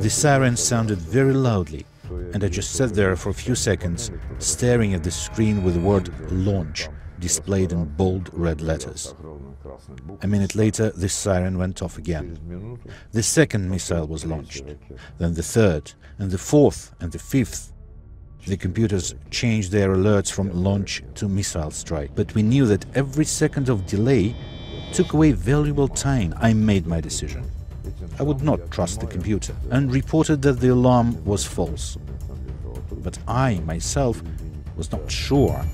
The siren sounded very loudly, and I just sat there for a few seconds, staring at the screen with the word launch displayed in bold red letters. A minute later, the siren went off again. The second missile was launched, then the third, and the fourth, and the fifth. The computers changed their alerts from launch to missile strike, but we knew that every second of delay took away valuable time. I made my decision. I would not trust the computer and reported that the alarm was false. But I, myself, was not sure